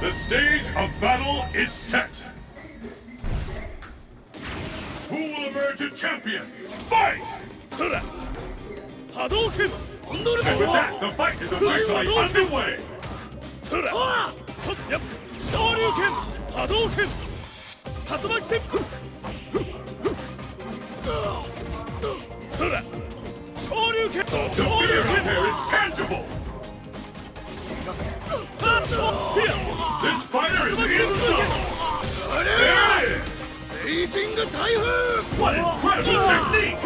The stage of battle is set. Who will emerge a champion? Fight! And with that, the fight is officially underway. Yep. Shoryuken! Hadouken! Tatsumaki Senpu! The fear here is tangible! レイジング台風 What incredible technique!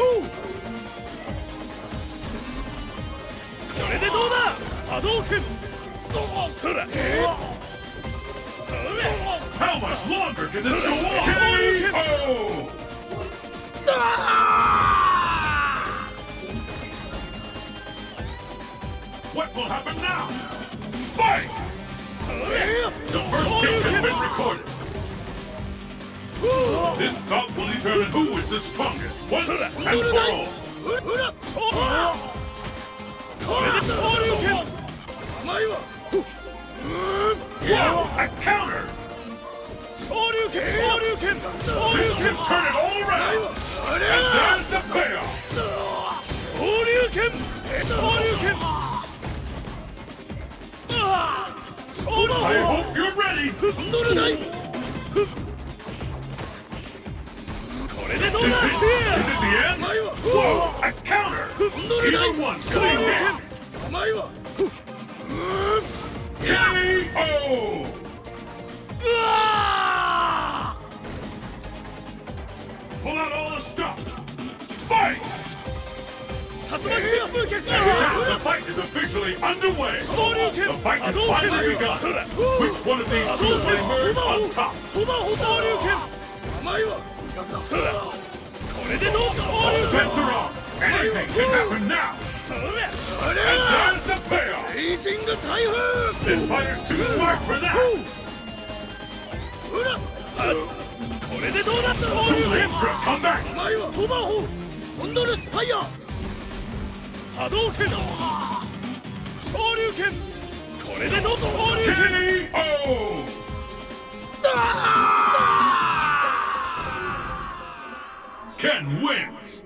これでどうだ波動拳そらそれ How much longer can this go on? KO! What will happen now? Fight! The first kick has been recorded. This bout will determine who is the strongest once and for all. This can turn it all around! And there's the payoff! Shoryuken! Shoryuken! I hope you're ready! the end? Whoa! A counter! Either one, clean KO! Pull out all the stops! Fight! The fight is officially underway! The fight has finally begun! Which one of these two will emerge on top? めでとう交流戦 Anything can happen now! And there's the payoff! Easing the typhoon! This fighter's too smart for that! Ura! これでどうだったの ?Two Hindra, come back! お前はトマホホンドルスパイア波動拳昇竜拳これでどう昇竜拳 KO! Ken wins!